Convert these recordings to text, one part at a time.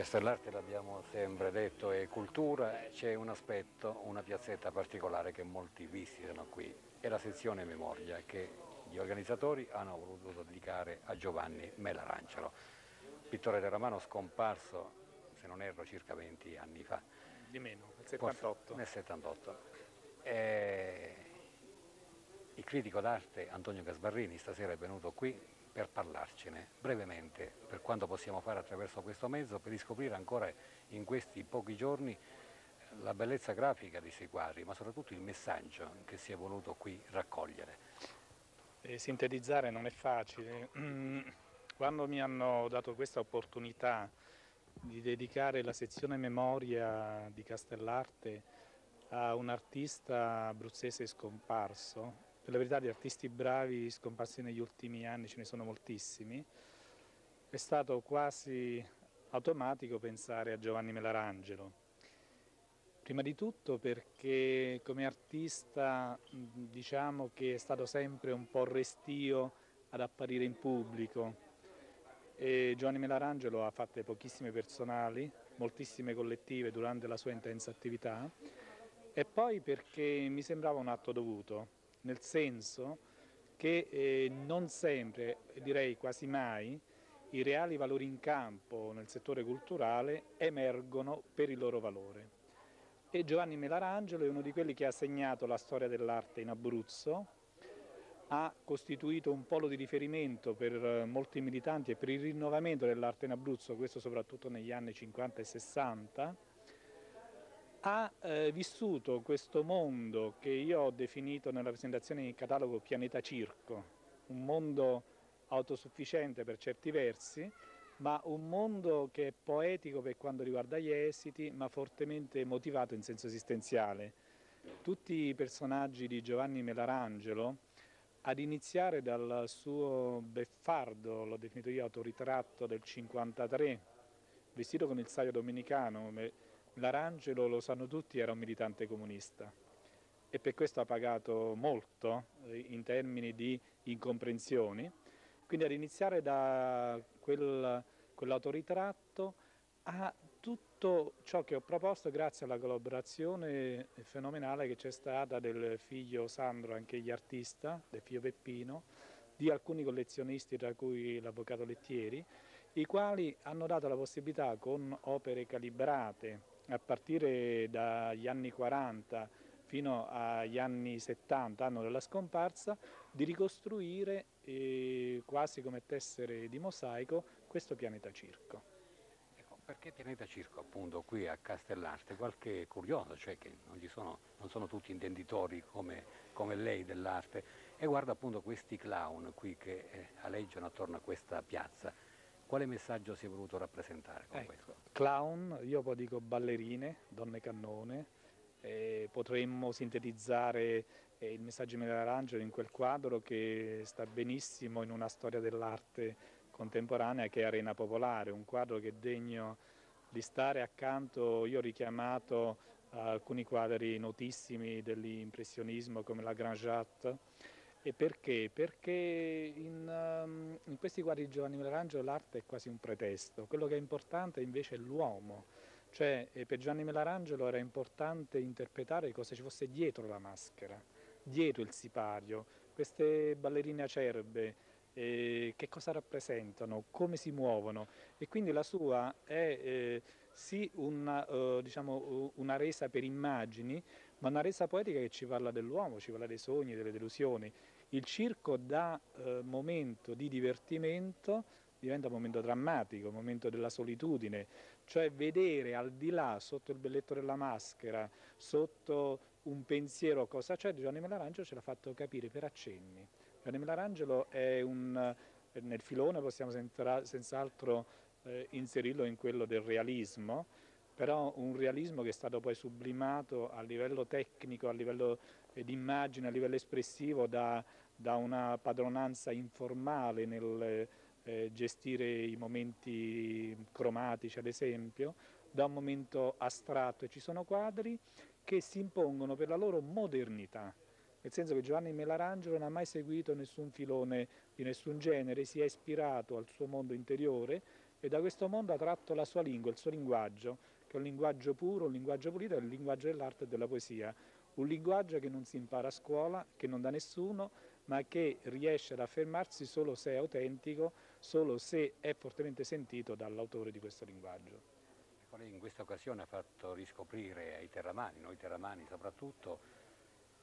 Castellarte l'abbiamo sempre detto è cultura, c'è un aspetto, una piazzetta particolare che molti visitano qui, è la sezione memoria che gli organizzatori hanno voluto dedicare a Giovanni Melarangelo, pittore del romano scomparso, se non erro, circa 20 anni fa. Di meno, nel 78. Nel 78. E il critico d'arte Antonio Gasbarrini stasera è venuto qui per parlarcene brevemente, per quanto possiamo fare attraverso questo mezzo, per riscoprire ancora in questi pochi giorni la bellezza grafica di questi quadri, ma soprattutto il messaggio che si è voluto qui raccogliere. E sintetizzare non è facile. Quando mi hanno dato questa opportunità di dedicare la sezione memoria di Castellarte a un artista abruzzese scomparso, per la verità di artisti bravi scomparsi negli ultimi anni ce ne sono moltissimi, è stato quasi automatico pensare a Giovanni Melarangelo. Prima di tutto perché come artista diciamo che è stato sempre un po' restio ad apparire in pubblico. E Giovanni Melarangelo ha fatte pochissime personali, moltissime collettive durante la sua intensa attività e poi perché mi sembrava un atto dovuto nel senso che eh, non sempre, direi quasi mai, i reali valori in campo nel settore culturale emergono per il loro valore. E Giovanni Melarangelo è uno di quelli che ha segnato la storia dell'arte in Abruzzo, ha costituito un polo di riferimento per eh, molti militanti e per il rinnovamento dell'arte in Abruzzo, questo soprattutto negli anni 50 e 60, ha eh, vissuto questo mondo che io ho definito nella presentazione in catalogo pianeta circo, un mondo autosufficiente per certi versi, ma un mondo che è poetico per quanto riguarda gli esiti, ma fortemente motivato in senso esistenziale. Tutti i personaggi di Giovanni Melarangelo, ad iniziare dal suo beffardo, l'ho definito io, autoritratto del 53, vestito con il saio domenicano, L'Arangelo, lo sanno tutti, era un militante comunista e per questo ha pagato molto eh, in termini di incomprensioni. Quindi ad iniziare da quel, quell'autoritratto a tutto ciò che ho proposto grazie alla collaborazione fenomenale che c'è stata del figlio Sandro, anche egli artista, del figlio Peppino, di alcuni collezionisti, tra cui l'avvocato Lettieri, i quali hanno dato la possibilità con opere calibrate a partire dagli anni 40 fino agli anni 70, anno della scomparsa, di ricostruire eh, quasi come tessere di mosaico questo pianeta circo. Ecco, perché pianeta circo appunto qui a Castellarte? Qualche curioso, cioè che non, sono, non sono, tutti intenditori come, come lei dell'arte e guarda appunto questi clown qui che eh, aleggiano attorno a questa piazza quale messaggio si è voluto rappresentare con ecco, questo? Clown, io poi dico ballerine, donne cannone, eh, potremmo sintetizzare eh, il messaggio di Michelangelo in quel quadro che sta benissimo in una storia dell'arte contemporanea che è Arena Popolare, un quadro che è degno di stare accanto, io ho richiamato alcuni quadri notissimi dell'impressionismo come la Grand Jatte, e perché? Perché in, um, in questi quadri di Giovanni Melarangelo l'arte è quasi un pretesto, quello che è importante invece è l'uomo, cioè eh, per Giovanni Melarangelo era importante interpretare cosa ci fosse dietro la maschera, dietro il sipario, queste ballerine acerbe, eh, che cosa rappresentano, come si muovono. E quindi la sua è eh, sì una, uh, diciamo, una resa per immagini, ma una resa poetica che ci parla dell'uomo, ci parla dei sogni, delle delusioni. Il circo da uh, momento di divertimento diventa un momento drammatico, un momento della solitudine, cioè vedere al di là, sotto il belletto della maschera, sotto un pensiero cosa c'è, Giovanni Melarangelo ce l'ha fatto capire per accenni. Giovanni Melarangelo è un, nel filone possiamo senz'altro eh, inserirlo in quello del realismo, però un realismo che è stato poi sublimato a livello tecnico, a livello eh, di immagine, a livello espressivo da, da una padronanza informale nel eh, gestire i momenti cromatici ad esempio, da un momento astratto. E ci sono quadri che si impongono per la loro modernità, nel senso che Giovanni Melarangelo non ha mai seguito nessun filone di nessun genere, si è ispirato al suo mondo interiore e da questo mondo ha tratto la sua lingua, il suo linguaggio, che è un linguaggio puro, un linguaggio pulito, è il linguaggio dell'arte e della poesia. Un linguaggio che non si impara a scuola, che non dà nessuno, ma che riesce ad affermarsi solo se è autentico, solo se è fortemente sentito dall'autore di questo linguaggio. Lei in questa occasione ha fatto riscoprire ai terramani, noi terramani soprattutto,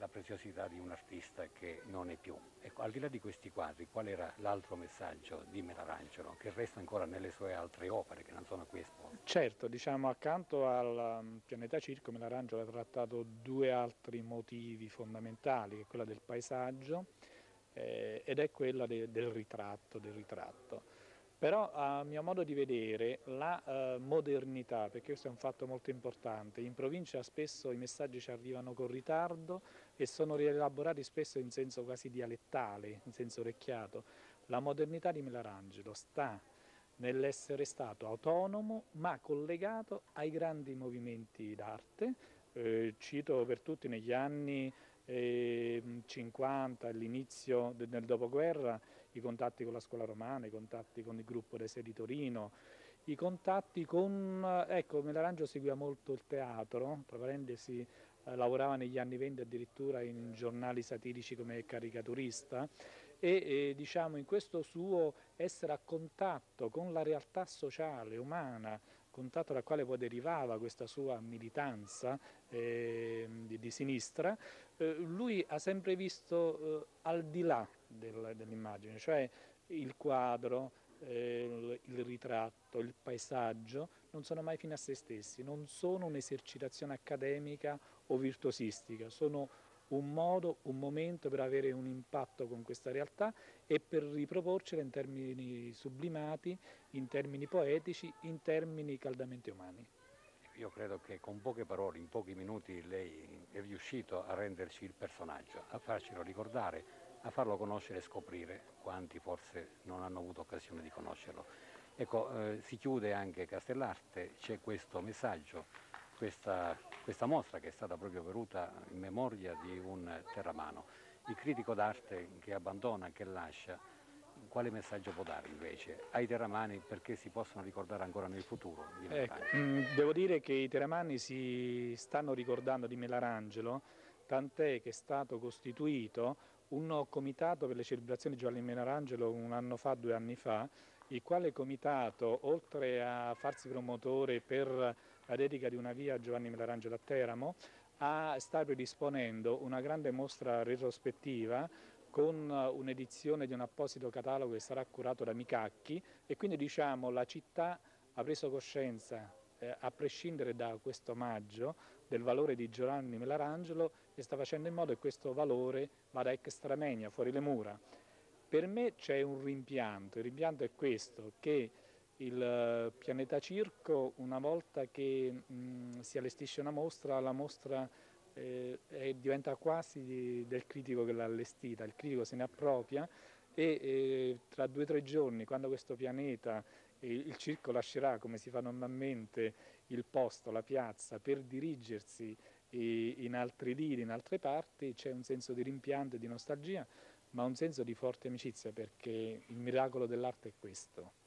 la preziosità di un artista che non è più. Ecco, al di là di questi quadri, qual era l'altro messaggio di Melarangelo che resta ancora nelle sue altre opere che non sono qui esposte? Certo, diciamo accanto al um, pianeta circo Melarangelo ha trattato due altri motivi fondamentali, che è quella del paesaggio eh, ed è quella de, del ritratto, del ritratto. Però a mio modo di vedere la eh, modernità, perché questo è un fatto molto importante, in provincia spesso i messaggi ci arrivano con ritardo e sono rielaborati spesso in senso quasi dialettale, in senso orecchiato. La modernità di Melarangelo sta nell'essere stato autonomo ma collegato ai grandi movimenti d'arte. Eh, cito per tutti negli anni eh, 50, all'inizio del dopoguerra, i contatti con la scuola romana, i contatti con il gruppo dei di Torino, i contatti con, ecco, Melarangio seguiva molto il teatro, tra parentesi eh, lavorava negli anni 20 addirittura in giornali satirici come caricaturista e eh, diciamo in questo suo essere a contatto con la realtà sociale, umana, contatto dal quale poi derivava questa sua militanza eh, di, di, sinistra, eh, lui ha sempre visto eh, al di là del, dell'immagine, cioè il quadro, eh, il ritratto, il paesaggio non sono mai fine a se stessi, non sono un'esercitazione accademica o virtuosistica, sono un modo, un momento per avere un impatto con questa realtà e per riproporcela in termini sublimati, in termini poetici, in termini caldamente umani. Io credo che con poche parole, in pochi minuti, lei è riuscito a renderci il personaggio, a farcelo ricordare, a farlo conoscere e scoprire, quanti forse non hanno avuto occasione di conoscerlo. Ecco, eh, si chiude anche Castellarte, c'è questo messaggio, questa, questa, mostra che è stata proprio venuta in memoria di un terramano. Il critico d'arte che abbandona, che lascia, quale messaggio può dare invece ai terramani perché si possono ricordare ancora nel futuro di Ecco, devo dire che i terramani si stanno ricordando di Melarangelo, tant'è che è stato costituito un comitato per le celebrazioni di Giovanni Melarangelo un anno fa, due anni fa, il quale comitato, oltre a farsi promotore per la dedica di una via a Giovanni Melarangelo a Teramo, sta predisponendo una grande mostra retrospettiva con un'edizione di un apposito catalogo che sarà curato da Micacchi e quindi diciamo la città ha preso coscienza, eh, a prescindere da questo omaggio, del valore di Giovanni Melarangelo e sta facendo in modo che questo valore vada extramenia, fuori le mura. Per me c'è un rimpianto, il rimpianto è questo, che il eh, pianeta circo una volta che mh, si allestisce una mostra, la mostra eh, diventa quasi di, del critico che l'ha allestita, il critico se ne appropria e eh, tra due o tre giorni quando questo pianeta, eh, il circo lascerà come si fa normalmente il posto, la piazza per dirigersi in altri lidi, in altre parti, c'è un senso di rimpianto e di nostalgia ma un senso di forte amicizia perché il miracolo dell'arte è questo.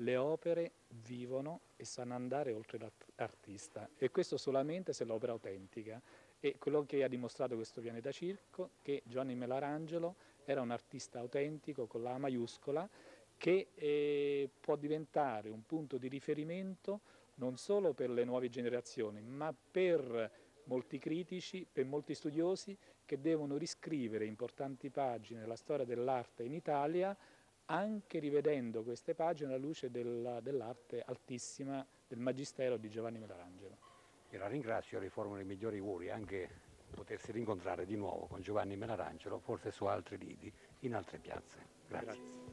Le opere vivono e sanno andare oltre l'artista e questo solamente se l'opera è autentica. E quello che ha dimostrato questo pianeta circo, che Giovanni Melarangelo era un artista autentico con la A maiuscola che eh, può diventare un punto di riferimento non solo per le nuove generazioni, ma per molti critici, per molti studiosi che devono riscrivere importanti pagine della storia dell'arte in Italia anche rivedendo queste pagine alla luce dell'arte altissima del Magistero di Giovanni Melarangelo. Io la ringrazio e le formulo i migliori auguri anche potersi rincontrare di nuovo con Giovanni Melarangelo, forse su altri lidi, in altre piazze. Grazie. Grazie.